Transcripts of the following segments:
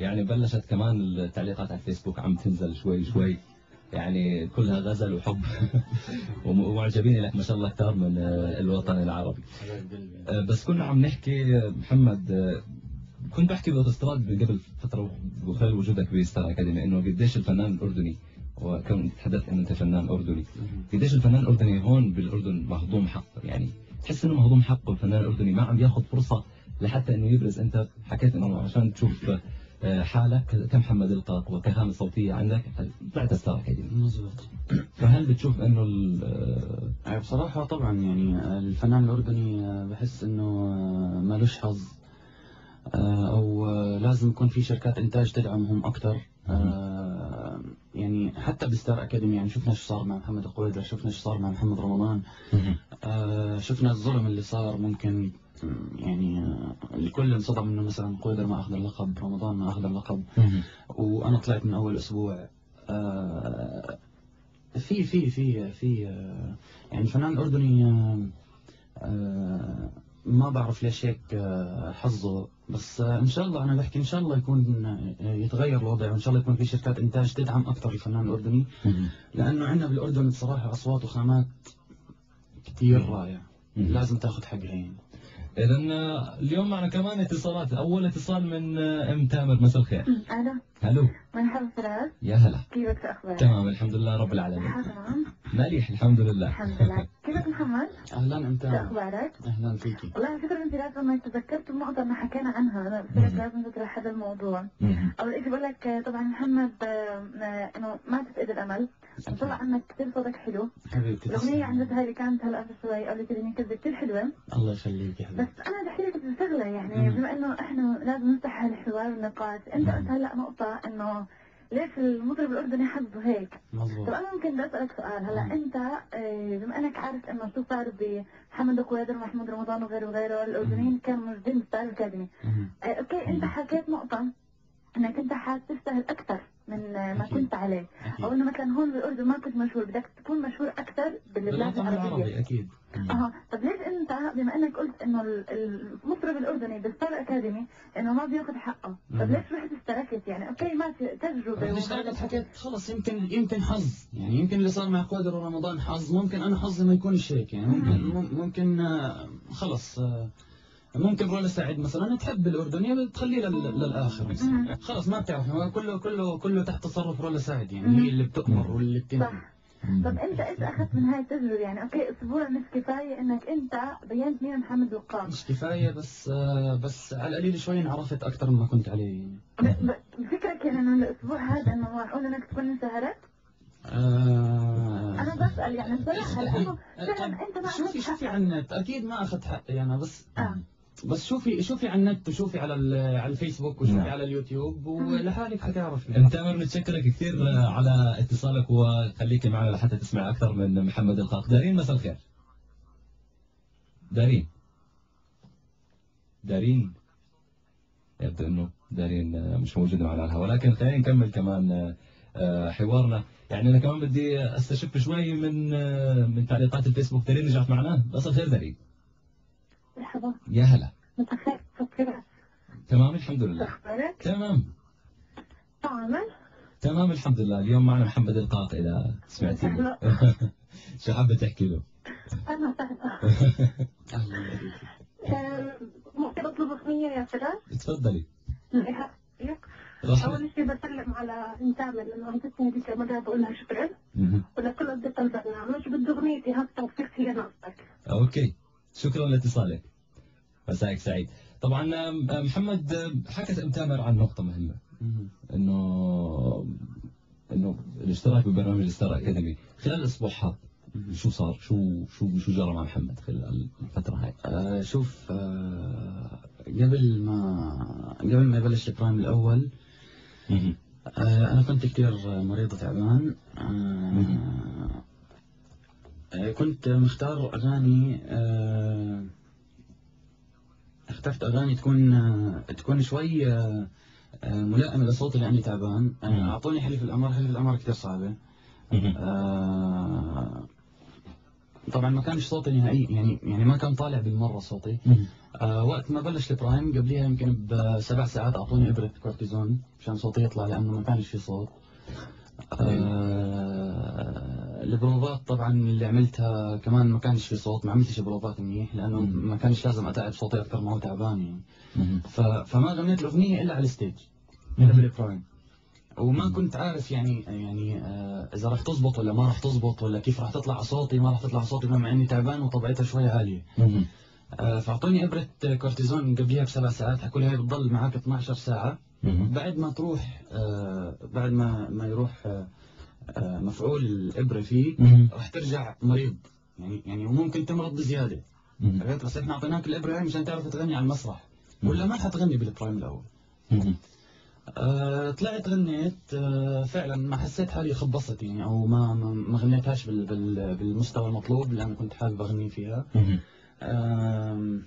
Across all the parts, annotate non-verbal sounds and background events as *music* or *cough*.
يعني بلشت كمان التعليقات على الفيسبوك عم تنزل شوي شوي. يعني كلها غزل وحب. *laughs* ومعجبين لك ما شاء الله كثار من آه، الوطن العربي. آه، بس كنا عم نحكي آه، محمد كنت بحكي باوتوستراد قبل فترة وخلال وجودك بستار أكاديمي إنه قديش الفنان الأردني وكون تحدثت إنه أنت فنان أردني قديش الفنان الأردني هون بالأردن مهضوم حقه يعني تحس إنه مهضوم حقه الفنان الأردني ما عم ياخذ فرصة لحتى إنه يبرز. أنت حكيت إنه عشان تشوف حالك. كمحمد القاق وكخامة صوتية عندك؟ طلعت ستار اكاديمي مزبوط. فهل بتشوف إنه آه، بصراحة طبعا يعني الفنان الأردني آه، بحس إنه آه، مالوش حظ. أو لازم يكون في شركات إنتاج تدعمهم أكثر يعني حتى بستار أكاديمي يعني شفنا شو صار مع محمد القويدر شفنا شو صار مع محمد رمضان. شفنا الظلم اللي صار ممكن. يعني الكل انصدم إنه مثلا قويدر ما أخذ اللقب رمضان ما أخذ اللقب. وأنا طلعت من أول أسبوع آه، في في في في آه، يعني الفنان الاردني آه، ما بعرف ليش هيك حظه. بس إن شاء الله أنا بحكي إن شاء الله يكون يتغير الوضع وإن شاء الله يكون في شركات إنتاج تدعم أكثر الفنان الأردني. لأنه عندنا بالأردن بصراحة أصوات وخامات كثير رائعة. لازم تاخذ حقها يعني اذا اليوم معنا كمان اتصالات. أول اتصال من أم تامر. مساء الخير. ألو ألو مرحبا فراس يا هلا. كيفك أخبارك؟ تمام الحمد لله رب العالمين. تمام. مليح الحمد لله. الحمد لله. *laughs* كيفك محمد؟ أهلا أم تامر. شو أخبارك؟ أهلا فيكي والله فكرة أنت لازم ما تذكرت النقطة ما حكينا عنها. أنا قلت لك لازم تطرح هذا الموضوع. أول شيء بقول لك طبعا محمد آه، إنه ما تفقد الأمل. طلع عنك كثير صوتك حلو. حبيبتي الأغنية عن جد هاي اللي كانت هلا في شوي قبل كذا كذبة كثير حلوة. الله يخليك يا حبيبتي. بس أنا بدي احكي لك بشغلة يعني بما إنه إحنا لازم نفتح الحوار والنقاش أنت قلت هلا نقطة إنه ليش المطرب الأردني حظه هيك؟ مظبوط طب أنا ممكن بدي أسألك سؤال. هلا أنت آه، بما إنك عارف إنه شو صار بحمد القويدر ومحمود رمضان وغيره وغيره الأردنيين كانوا موجودين بستار اكاديمي آه، okay أنت حكيت نقطة انك انت حابب تستاهل أكثر من ما كنت عليه أكيد. أو انه مثلا هون بالأردن ما كنت مشهور بدك تكون مشهور أكثر بالبلاد العربية. أكيد. آه طب ليش أنت بما إنك قلت إنه المطرب الأردني بالستار أكاديمي إنه ما بيأخذ حقه طب ليش رحت اشتركت؟ يعني okay ما تجربة اشتركت حكيت خلص يمكن يمكن حظ. يعني يمكن اللي صار مع قويدر ورمضان حظ. ممكن أنا حظي ما يكونش هيك يعني ممكن ممكن آه، خلص آه، ممكن رولا سعيد مثلا تحب الأردنية بتخليه للآخر مثلا. خلص ما بتعرف كله كله كله تحت تصرف رولا سعيد يعني هي اللي بتؤمر واللي بتنهي. طب أنت إيش أخذت من هاي التجربة؟ يعني أوكي أسبوع مش كفاية إنك أنت بينت مين محمد وقاص. مش كفاية بس بس على القليل شوي انعرفت أكثر مما كنت عليه. فكرك يعني إنه الأسبوع هذا إنه معقول إنك تكون انشهرت؟ آه أنا بسأل يعني بصراحة لأنه *laughs* أنت ما شوفي شوفي عن النت أكيد ما أخذت حقي أنا بس آه. بس شوفي شوفي على النت وشوفي على على الفيسبوك وشوفي نعم. على اليوتيوب ولحالك حتعرفي. انت تامر متشكرك كثير على اتصالك وخليكي معنا لحتى تسمع أكثر من محمد القاق دارين مساء الخير. دارين. دارين. يبدو إنه دارين مش موجودة معنا على الهواء لكن خلينا نكمل كمان آه، حوارنا. يعني أنا كمان بدي أستشف شوي من آه، من تعليقات الفيسبوك. دارين رجعت معنا؟ مساء الخير دارين. مرحبا يا هلا. متأخر تمام الحمد لله. أخبارك؟ تمام. تعمل؟ تمام الحمد لله. اليوم معنا محمد القاط إذا سمعتي *laughs* شو حابة تحكي له؟ أنا سهلة. *laughs* ممكن أطلب أغنية يا فراس؟ تفضلي. أول شيء بسلم على أم تامر لأنه أنتجتني هذيك المرة بقول لها شكرا. ولكل أصدقاء البرنامج بدي أغنيتي كثير هي ناقصك okay. شكرا لاتصالك. مساءك سعيد. طبعا محمد حكت أم تامر عن نقطة مهمة. إنه إنه الاشتراك ببرنامج ستار أكاديمي خلال الأسبوع هذا شو صار؟ شو شو شو جرى مع محمد خلال الفترة هاي؟ آه شوف آه قبل ما قبل ما يبلش البرايم الأول آه أنا كنت كثير مريضة تعبان آه آه، كنت مختار أغاني آه، اخترت أغاني تكون آه، تكون شوي ملائمة لصوتي لأني تعبان. أعطوني حلف الأمر حلف الأمر كثير صعبة طبعا ما كانش صوتي نهائي يعني يعني ما كان طالع بالمرة صوتي. آه وقت ما بلش ال prime قبليها يمكن بسبع ساعات أعطوني إبرة كورتيزون مشان صوتي يطلع لأنه ما كانش في صوت. آه البروفات طبعا اللي عملتها كمان ما كانش في صوت ما عملتش بروفات منيح لأنه ما كانش لازم أتعب صوتي أكثر ما هو تعبان يعني. فما غنيت الأغنية إلا على ال stage إلا بال prime وما كنت عارف يعني يعني آه إذا راح تزبط ولا ما راح تزبط ولا كيف راح تطلع صوتي ما راح تطلع صوتي بما إني تعبان وطبيعتها شوية عالية. آه فأعطوني إبرة كورتيزون قبلها بسبع ساعات حكوا لي هي بتضل معك 12 ساعة. بعد ما تروح آه بعد ما ما يروح آه، مفعول الإبرة فيه راح ترجع مريض. يعني يعني وممكن تمرض بزياده بس إحنا أعطيناك الإبرة مشان تعرف تغني على المسرح. ولا ما حتغني بال prime الأول؟ آه طلعت غنيت آه فعلا ما حسيت حالي خبصت يعني أو ما ما غنيتهاش بال بال بالمستوى المطلوب اللي أنا كنت حابب أغني فيها. آه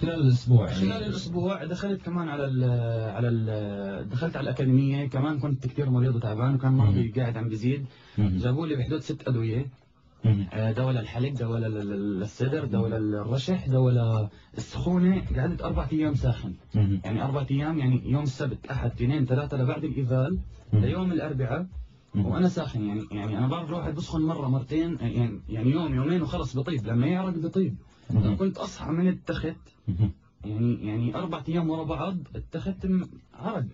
خلال الأسبوع يعني. خلال الأسبوع دخلت كمان على ال على ال دخلت على الأكاديمية. كمان كنت كثير مريض وتعبان وكان مرضي قاعد عم بيزيد جابوا لي بحدود ست أدوية. آه، دواء للحلق دواء للصدر دواء للرشح دواء للسخونة. قعدت أربع أيام ساخن. يعني أربع أيام يعني يوم السبت أحد اثنين ثلاثة لبعد الإيفال ليوم الأربعاء وأنا ساخن. يعني يعني أنا بعرف الواحد بسخن مرة مرتين يعني يعني يوم يومين وخلص بطيب. لما يعرق بطيب. كنت أصحى من التخت. يعني يعني أربع أيام ورا بعض التخت عرق.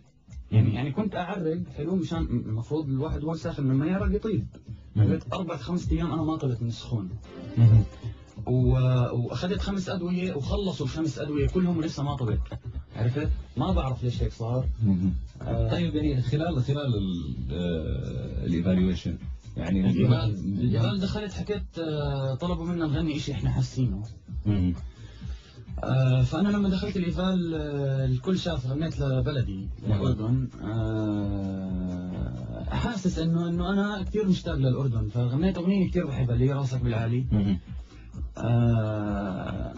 يعني يعني كنت أعرق حلو مشان المفروض الواحد وهو ساخن لما يعرق يطيب. قعدت أربع خمس أيام أنا ما طلعت من السخون وأخذت خمس أدوية وخلصوا الخمس أدوية كلهم لسه ما طلعت. عرفت؟ ما بعرف ليش هيك صار. آه. طيب يعني خلال خلال ال evaluation آه، يعني ال eval دخلت حكيت آه، طلبوا منا نغني شيء إحنا حاسينه. آه فأنا لما دخلت ال eval آه الكل شاف غنيت لبلدي الاردن آه حاسس انه إنه أنا كثير مشتاق للأردن فغنيت أغنية كثير بحبها اللي هي راسك بالعالي. آه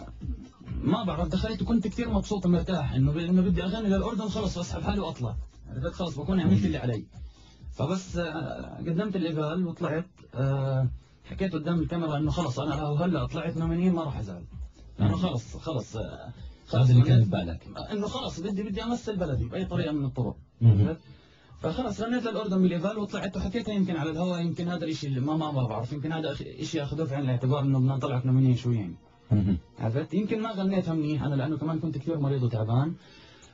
ما بعرف دخلت وكنت كثير مبسوط ومرتاح إنه إنه بدي أغني للأردن خلص بسحب حالي وأطلع. عرفت؟ خلص بكون عملت اللي علي. فبس قدمت الإيفال وطلعت. حكيت قدام الكاميرا إنه خلص أنا هلا طلعت نومينين ما راح أزعل. إنه خلص خلص هذا اللي كان ببالك إنه خلص بدي بدي أمثل بلدي بأي طريقة من الطرق. فخلص غنيت للاردن بالإيفال وطلعت وحكيتها يمكن على الهواء يمكن هذا الشيء اللي ما ما بعرف يمكن هذا شيء أخذوه في عين الاعتبار إنه بدنا نطلع nominé شوي يعني عرفت؟ يمكن ما غنيتها منيح أنا لأنه كمان كنت كثير مريض وتعبان.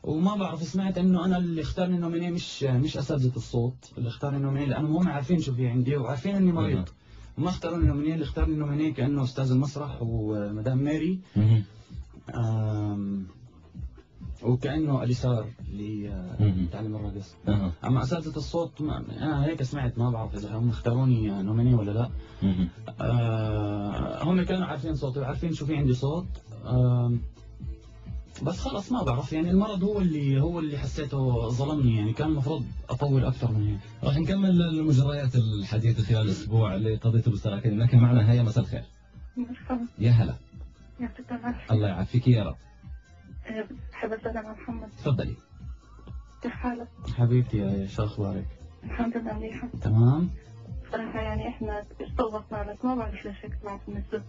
وما بعرف سمعت إنه أنا اللي اختارني nominé مش مش أساتذة الصوت اللي اختارني nominé لأنه هم عارفين شو في عندي وعارفين إني مريض. وما اختاروني nominé اللي اختارني nominé كأنه أستاذ المسرح ومدام ماري وكأنه اليسار اللي تعلم الرقص أما أساتذة الصوت ما أنا هيك سمعت ما بعرف إذا هم اختاروني nominé ولا لا. آه هم كانوا عارفين صوتي وعارفين شو في عندي صوت. بس خلص ما بعرف. يعني المرض هو اللي هو اللي حسيته ظلمني. يعني كان المفروض أطول أكثر من هيك. راح نكمل المجريات الحديث خلال الأسبوع اللي قضيته بالسراكين لكن معنا هيا مساء الخير. يا هلا. يعطيك العافية. الله يعافيك يا رب. بحب أسلم على محمد. تفضلي. كيف حالك؟ حبيبتي يا شو أخبارك؟ الحمد لله مليحة تمام. صراحة يعني إحنا استوقفنا لك ما بعرف ليش هيك طلعت من السوق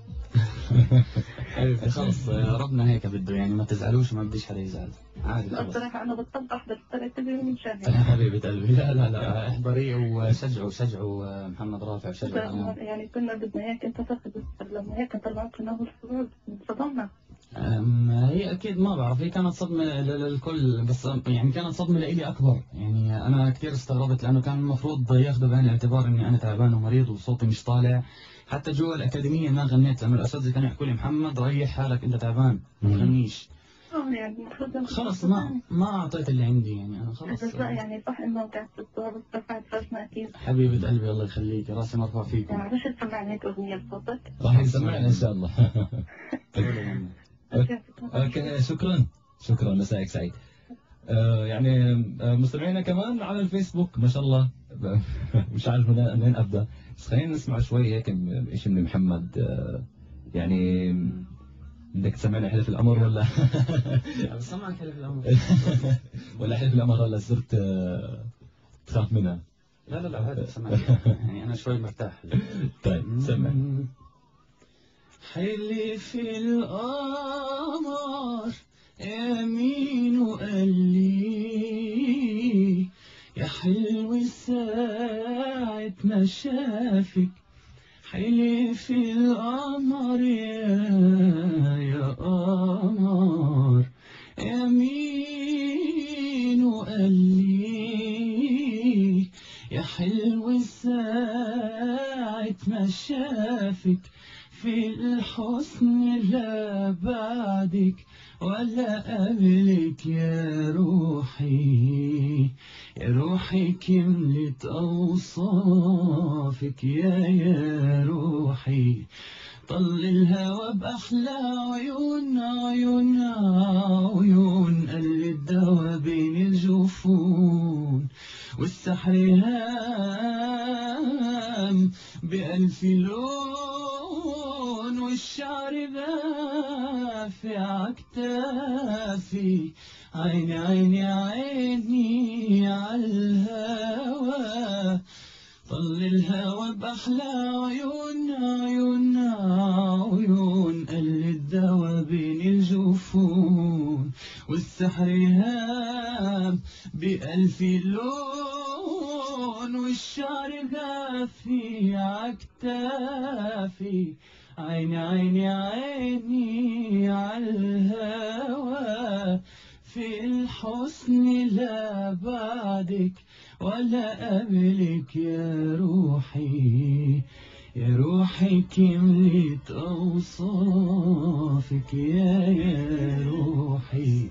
*laughs* حبيبتي خلص ربنا هيك بده يعني ما تزعلوش ما بديش حدا يزعل. عادي بصراحة أنا بطلت أحضر طلعت من شهر *laughs* حبيبة قلبي لا لا لا احضري وشجعوا شجعوا محمد رافع وشجعوا يعني كنا بدنا هيك أنت تاخذ لما هيك طلعت لنا الفروض انصدمنا. هي أكيد ما بعرف هي كانت صدمة للكل بس يعني كانت صدمة لإلي أكبر. يعني أنا كثير استغربت لأنه كان المفروض ياخذوا بعين الاعتبار إني أنا تعبان ومريض وصوتي مش طالع. حتى جوا الأكاديمية ما غنيت لأنه الاساتذه كانوا يحكوا لي محمد ريح حالك أنت تعبان ما تغنيش آه يعني خلص ما ما أعطيت اللي عندي يعني أنا خلص. بس لا يعني صح إنه تدور بس رفعت راسنا أكيد. حبيبة قلبي الله يخليك. راسي مرفوع فيكم. يعني مش تسمعني أغنية بصوتك؟ راح يسمعنا إن شاء الله. *laughs* أوكي شكرا. شكرا مساءك سعيد. آه يعني آه مستمعينا كمان على الفيسبوك ما شاء الله. *laughs* مش عارف منين أبدأ. بس خلينا نسمع شوي هيك شيء من محمد. آه يعني بدك تسمعنا حلف الأمر ولا؟ سمعك حلف الأمر. *laughs* ولا حلف الأمر ولا صرت تخاف منها؟ لا لا لا هذا سمع يعني أنا شوي مرتاح. طيب سمع. حلي في القمر شافك حلي في القمر يا يا قمر. يمين وقال لي يا حلو ساعة ما شافك. في الحسن لا بعدك ولا قبلك يا روحي. يا روحي كملت أوصافك يا يا روحي. طل الهوى بأحلى عيون عيون عيون. قل الدوا بين الجفون والسحر هام بألف لون والشعر بافع عكتافي عيني عيني عيني عالهوى طل الهوى بأحلى عيون عيون عيون قل الدوا بين الجفون والسحر هام بألف لون. والشعر غافي عكتافي عيني عيني عيني عالهوى في الحسن لا بعدك ولا قبلك يا روحي. يا روحي كملت أوصافك يا يا روحي.